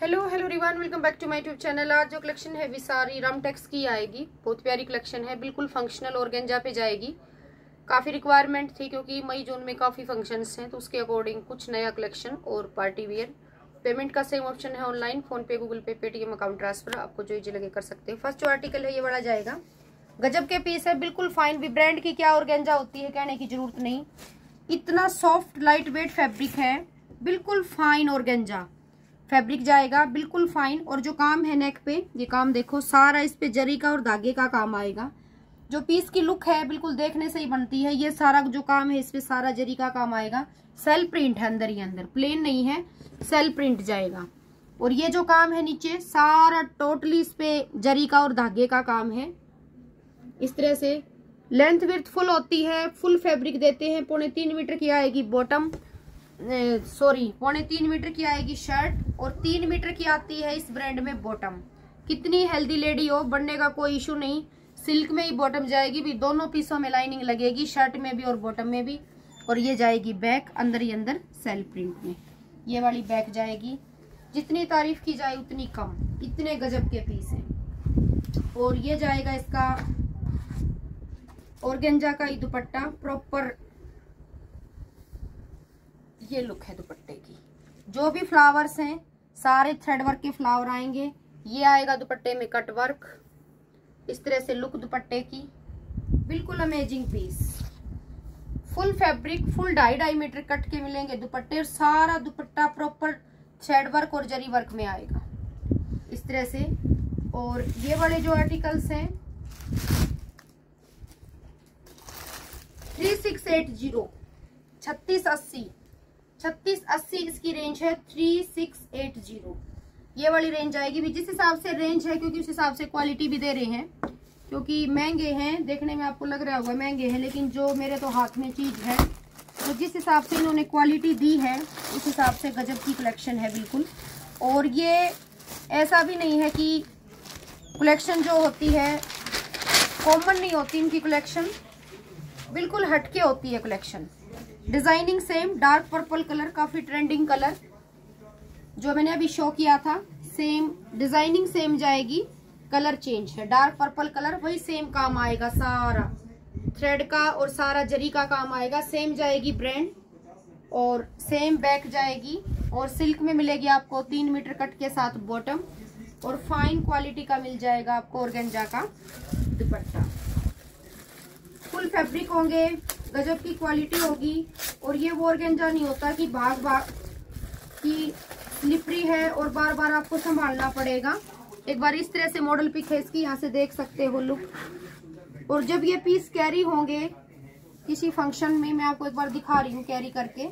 Hello hello Rivaan welcome back to my YouTube channel आज जो collection है विसारी रामटेक्स की आएगी। बहुत प्यारी कलेक्शन है, बिल्कुल फंक्शनल और गेंजा पे जाएगी। काफ़ी रिक्वायरमेंट थी क्योंकि मई, जून में काफ़ी फ़ंक्शंस हैं तो उसके अकॉर्डिंग कुछ नया कलेक्शन और पार्टी वियर पेमेंट का सेम ऑप्शन है online PhonePe Google pay Paytm account transfer आपको जो इजी लगे कर सकते हैं। फ़र्स्ट जो आर्टिकल है, ये बड़ा जाएगा। गजब के पीस है, बिल्कुल फाइन भी ब्रांड की क्या और गेंजा होती है, कहने की ज़रूरत नहीं। इतना सॉफ्ट लाइट वेट फैब्रिक है, बिल्कुल फाइन और गेंजा फैब्रिक जाएगा, बिल्कुल फाइन और जो काम है नेक पे, ये काम देखो, सारा इस पे जरी का और धागे का काम आएगा। जो पीस की लुक है, बिल्कुल देखने से ही बनती है। ये सारा जो काम है, इस पे सारा जरी का काम आएगा। सेल प्रिंट है अंदर ही अंदर प्लेन नहीं है। सेल प्रिंट जाएगा। और ये जो काम है नीचे, सारा टोटली इस पे जरी का और धागे का काम है। इस तरह से लेंथ विर्थ फुल होती है। फुल फैब्रिक देते हैं, पौने तीन मीटर की आएगी बॉटम सॉरी पौने तीन मीटर की आएगी शर्ट और तीन मीटर की आती है इस ब्रांड में बॉटम कितनी हेल्दी लेडी हो, बनने का कोई इशू नहीं। सिल्क में ही बॉटम जाएगी भी, दोनों पीसों में लाइनिंग लगेगी शर्ट में भी और बॉटम में भी। और ये जाएगी बैक अंदर ही अंदर सेल प्रिंट में। ये वाली बैक जाएगी। जितनी तारीफ़ की जाए, उतनी कम। इतने गजब के पीस हैं। और ये जाएगा इसका और का ही दुपट्टा प्रॉपर ये लुक है दुपट्टे की। जो भी फ्लावर्स हैं, सारे थ्रेड वर्क के फ्लावर आएँगे। ये आएगा दुपट्टे में कट वर्क इस तरह से लुक दुपट्टे की। बिल्कुल amazing piece full fabric full ढाई ढाई मीटर कट के मिलेंगे दुपट्टे और सारा दुपट्टा प्रॉपर थ्रेड वर्क और जरी वर्क में आएगा। इस तरह से। और ये वाले जो आर्टिकल्स हैं थ्री सिक्स एट ज़ीरो छत्तीस अस्सी। छत्तीस अस्सी इसकी रेंज है थ्री सिक्स एट ज़ीरो ये वाली रेंज आएगी भी, जिस हिसाब से रेंज है, क्योंकि उस हिसाब से क्वालिटी भी दे रहे हैं, क्योंकि महँगे हैं, देखने में आपको लग रहा होगा महँगे हैं, लेकिन जो मेरे तो हाथ में चीज़ है तो जिस हिसाब से इन्होंने क्वालिटी दी है, उस हिसाब से गजब की कलेक्शन है बिल्कुल। और ये ऐसा भी नहीं है कि कलेक्शन जो होती है कॉमन नहीं होती इनकी कलेक्शन बिल्कुल हटके होती है collection designing same dark purple colour काफ़ी ट्रेंडिंग कलर जो मैंने अभी शो किया था सेम डिज़ाइनिंग सेम जाएगी कलर चेंज है। डार्क पर्पल कलर वही सेम काम आएगा, सारा। थ्रेड का और सारा जरी का काम आएगा सेम जाएगी ब्रांड और सेम बैक जाएगी, और सिल्क में मिलेगी आपको तीन मीटर कट के साथ बॉटम और फाइन क्वालिटी का मिल जाएगा आपको ऑर्गेंजा का दुपट्टा। फुल फैब्रिक होंगे गजब की क्वालिटी होगी। और ये वो ऑर्गेंजा नहीं होता कि भाग भाग की स्लिपरी है और बार बार आपको संभालना पड़ेगा। एक बार इस तरह से मॉडल पिक है, इसकी यहाँ से देख सकते हो लुक और जब ये पीस कैरी होंगे किसी फ़ंक्शन में, मैं आपको एक बार दिखा रही हूँ कैरी करके।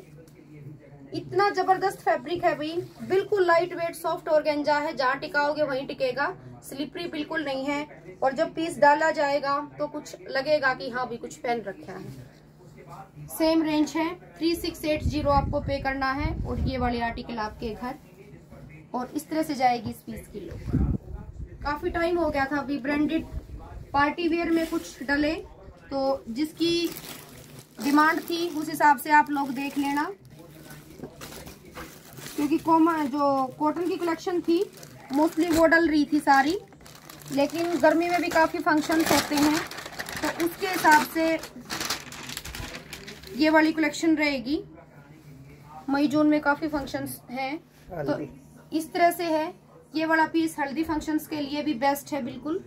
इतना ज़बरदस्त फैब्रिक है भाई। बिल्कुल लाइट वेट सॉफ्ट और गेंजा है। जहाँ टिकाओगे, वहीं टिकेगा। स्लिपरी बिल्कुल नहीं है। और जब पीस डाला जाएगा तो कुछ लगेगा कि हाँ भी कुछ पहन रखा है। सेम रेंज है। थ्री सिक्स एट ज़ीरो आपको पे करना है और ये वाले आर्टिकल आपके घर। और इस तरह से जाएगी इस पीस की लुक काफ़ी टाइम हो गया था अभी ब्रांडेड पार्टी वेयर में कुछ डले। तो जिसकी डिमांड थी, उस हिसाब से आप लोग देख लेना। क्योंकि कोमा जो कॉटन की कलेक्शन थी मोस्टली वो डल रही थी सारी। लेकिन गर्मी में भी काफ़ी फ़ंक्शन होते हैं। तो उसके हिसाब से ये वाली कलेक्शन रहेगी। मई जून में काफ़ी फ़ंक्शंस हैं। तो इस तरह से है। ये वाला पीस हल्दी फ़ंक्शंस के लिए भी बेस्ट है बिल्कुल।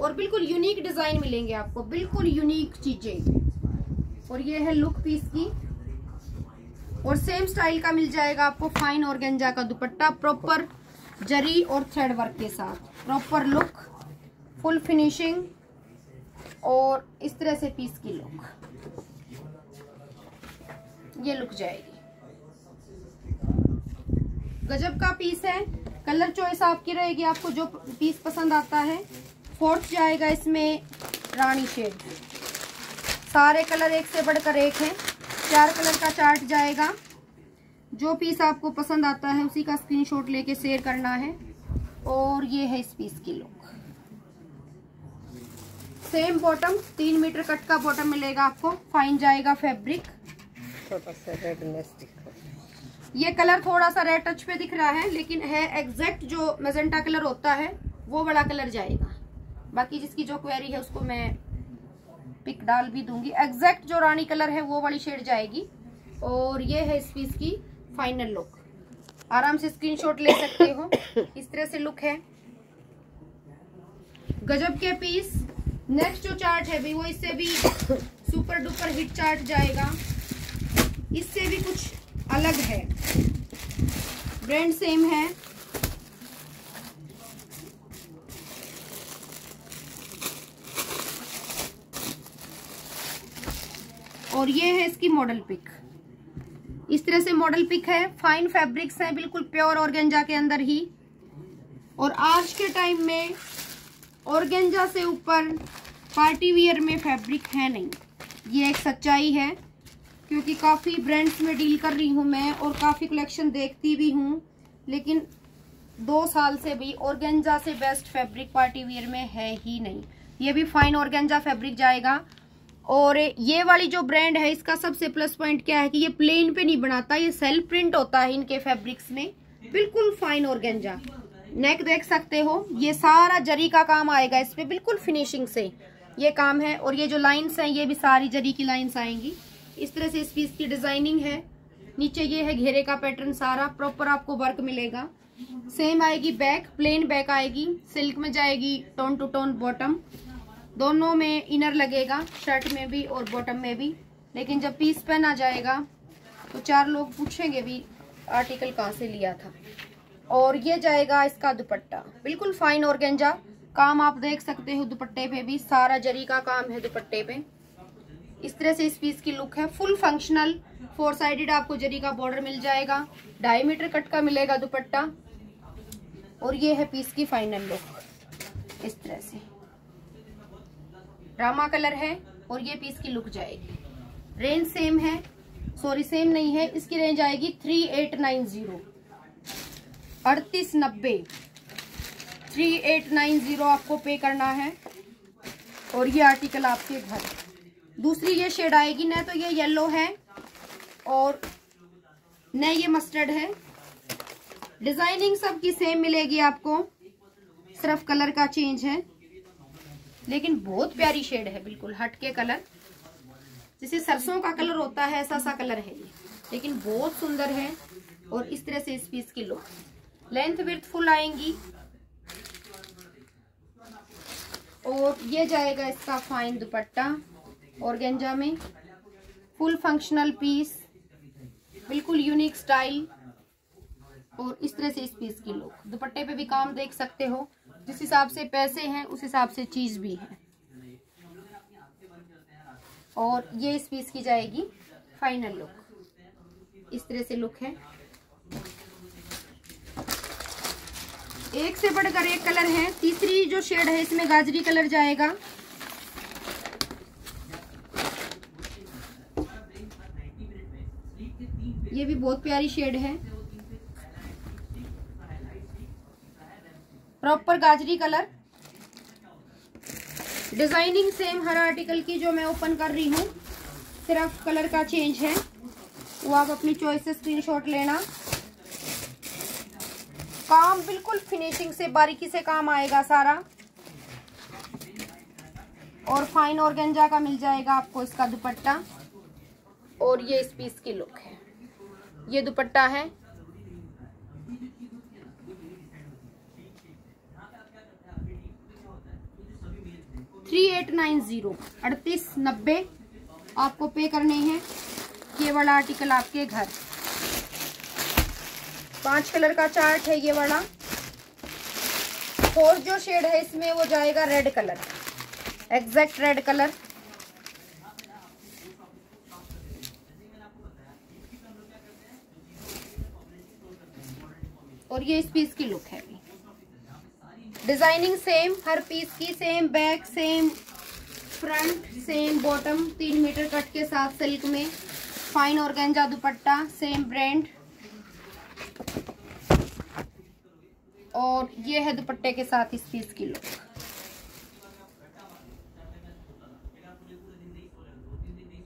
और बिल्कुल यूनिक डिज़ाइन मिलेंगे आपको। बिल्कुल यूनिक चीज़ें। और ये है लुक पीस की। और सेम स्टाइल का मिल जाएगा आपको फाइन और गेंजा का दुपट्टा प्रॉपर जरी और थ्रेड वर्क के साथ। प्रॉपर लुक फुल फिनिशिंग और इस तरह से पीस की लुक ये लुक जाएगी। गजब का पीस है। कलर चॉइस आपकी रहेगी। आपको जो पीस पसंद आता है फोर्थ जाएगा इसमें रानी शेड सारे कलर एक से बढ़कर एक है। चार कलर का चार्ट जाएगा। जो पीस आपको पसंद आता है, उसी का स्क्रीनशॉट लेके शेयर करना है। और ये है इस पीस की लुक सेम बॉटम तीन मीटर कट का बॉटम मिलेगा आपको। फाइन जाएगा फैब्रिक छोटा सा रेड नेस्ट ये कलर थोड़ा सा रेड टच पे दिख रहा है, लेकिन है एग्जैक्ट जो मेजेंटा कलर होता है, वो बड़ा कलर जाएगा। बाकी जिसकी जो क्वेरी है उसको मैं पिक डाल भी दूँगी। एग्जैक्ट जो रानी कलर है, वो वाली शेड जाएगी। और ये है इस पीस की फाइनल लुक आराम से स्क्रीनशॉट ले सकते हो। इस तरह से लुक है। गजब के पीस नेक्स्ट जो चार्ट है भी, वो इससे भी सुपर डुपर हिट चार्ट जाएगा। इससे भी कुछ अलग है। ब्रांड सेम है। और ये है इसकी मॉडल पिक इस तरह से मॉडल पिक है। फाइन फैब्रिक्स है, बिल्कुल प्योर ऑर्गेंजा के अंदर ही। और आज के टाइम में ऑर्गेंजा से ऊपर पार्टी वियर में फैब्रिक है नहीं। ये एक सच्चाई है। क्योंकि काफ़ी ब्रांड्स में डील कर रही हूँ मैं और काफ़ी कलेक्शन देखती भी हूँ, लेकिन दो साल से भी ऑर्गेंजा से बेस्ट फैब्रिक पार्टी वियर में है ही नहीं। ये भी फाइन ऑर्गेंजा फैब्रिक जाएगा। और ये वाली जो ब्रांड है, इसका सबसे प्लस पॉइंट क्या है कि ये प्लेन पे नहीं बनाता, ये सेल्फ प्रिंट होता है इनके फैब्रिक्स में। बिल्कुल फाइन ऑर्गेंजा नेक देख सकते हो, ये सारा जरी का काम आएगा इस पे, बिल्कुल फिनिशिंग से ये काम है। और ये जो लाइन्स हैं, ये भी सारी जरी की लाइन्स आएँगी। इस तरह से इस पीस की डिज़ाइनिंग है। नीचे ये है घेरे का पैटर्न सारा प्रॉपर आपको वर्क मिलेगा। सेम आएगी बैक प्लेन बैक आएगी। सिल्क में जाएगी टोन टू टोन बॉटम दोनों में इनर लगेगा शर्ट में भी और बॉटम में भी। लेकिन जब पीस पहना जाएगा तो चार लोग पूछेंगे भी आर्टिकल कहाँ से लिया था? और ये जाएगा इसका दुपट्टा। बिल्कुल फाइन और गेंजा। काम आप देख सकते हो दुपट्टे पे भी। सारा जरी का काम है दुपट्टे पे। इस तरह से इस पीस की लुक है। फुल फंक्शनल फोर साइडेड आपको जरी का बॉर्डर मिल जाएगा। ढाई मीटर कट का मिलेगा दुपट्टा। और ये है पीस की फाइनल लुक इस तरह से। रामा कलर है और ये पीस की लुक जाएगी। रेंज सेम है। सॉरी सेम नहीं है। इसकी रेंज आएगी थ्री एट नाइन ज़ीरो अड़तीस नब्बे। थ्री एट नाइन ज़ीरो आपको पे करना है। और ये आर्टिकल आपके घर। दूसरी ये शेड आएगी, न तो ये येलो है और न ये मस्टर्ड है। डिज़ाइनिंग सबकी सेम मिलेगी आपको, सिर्फ़ कलर का चेंज है। लेकिन बहुत प्यारी शेड है, बिल्कुल हटके कलर जैसे सरसों का कलर होता है ऐसा सा कलर है ये। लेकिन बहुत सुंदर है और इस तरह से इस पीस की लुक लेंथ विर्थ फुल आएँगी। और ये जाएगा इसका फाइन दुपट्टा। ऑर्गेंजा में फुल फंक्शनल पीस बिल्कुल यूनिक स्टाइल और इस तरह से इस पीस की लुक दुपट्टे पे भी काम देख सकते हो। जिस हिसाब से पैसे हैं, उस हिसाब से चीज़ भी है। और ये इस पीस की जाएगी फाइनल लुक इस तरह से लुक है। एक से बढ़कर एक कलर है। तीसरी जो शेड है, इसमें गाजरी कलर जाएगा। ये भी बहुत प्यारी शेड है। प्रॉपर गाजरी कलर डिज़ाइनिंग सेम हर आर्टिकल की जो मैं ओपन कर रही हूँ, सिर्फ़ कलर का चेंज है। वो आप अपनी चॉइस से स्क्रीनशॉट लेना। काम बिल्कुल फिनिशिंग से, बारीकी से काम आएगा सारा। और फाइन और का मिल जाएगा आपको इसका दुपट्टा। और ये इस पीस की लुक है। ये दुपट्टा है। Three eight nine zero. अड़तीस नब्बे आपको पे करने हैं। ये वाला आर्टिकल आपके घर। पाँच कलर का चार्ट है ये वाला। फोर्थ जो शेड है, इसमें वो जाएगा red colour exact red colour और ये इस पीस की लुक है डिज़ाइनिंग सेम हर पीस की same back same front same bottom तीन मीटर कट के साथ सिल्क में। फाइन और गेंजा दुपट्टा सेम ब्रांड और ये है दुपट्टे के साथ इस पीस की लुक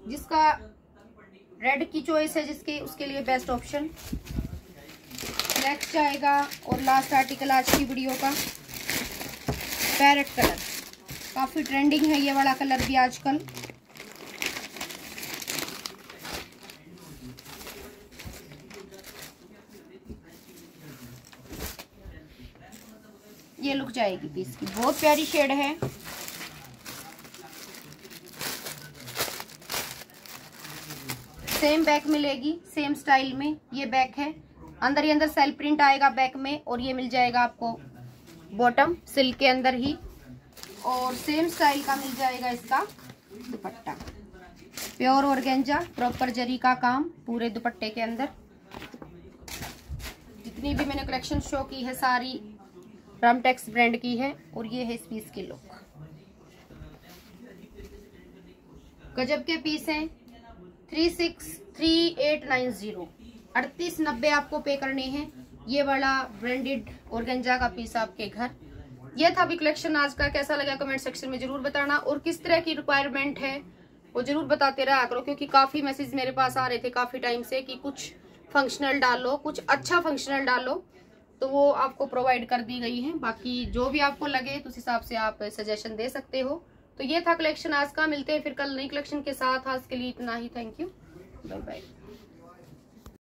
जिसका रेड की चॉइस है जिसके, उसके लिए बेस्ट ऑप्शन नेक्स्ट आएगा और लास्ट आर्टिकल आज की वीडियो का पैरेट कलर काफ़ी ट्रेंडिंग है ये वाला कलर भी आजकल. ये लुक जाएगी पीस की. बहुत प्यारी शेड है. सेम बैक मिलेगी सेम स्टाइल में ये बैक है. अंदर ही अंदर सेल प्रिंट आएगा बैक में और ये मिल जाएगा आपको बॉटम सिल्क के अंदर ही और सेम स्टाइल का मिल जाएगा इसका दुपट्टा। प्योर और गेंजा प्रॉपर जरी का काम पूरे दुपट्टे के अंदर। जितनी भी मैंने कलेक्शन शो की है सारी रामटेक्स ब्रांड की है और ये है इस पीस की लुक गजब के पीस हैं। Three six three eight nine zero अड़तीस नब्बे आपको पे करने हैं। ये वाला ब्रांडेड और गंजा का पीस आपके घर। ये था अभी कलेक्शन आज का। कैसा लगा कमेंट सेक्शन में ज़रूर बताना। और किस तरह की रिक्वायरमेंट है, वो ज़रूर बताते रहा करो, क्योंकि काफ़ी मैसेज मेरे पास आ रहे थे काफ़ी टाइम से कि कुछ फंक्शनल डालो, कुछ अच्छा फंक्शनल डालो तो वो आपको प्रोवाइड कर दी गई है। बाकी जो भी आपको लगे तो उस हिसाब से आप सजेशन दे सकते हो। तो ये था कलेक्शन आज का। मिलते हैं फिर कल नई कलेक्शन के साथ। आज के लिए इतना ही। Thank you bye bye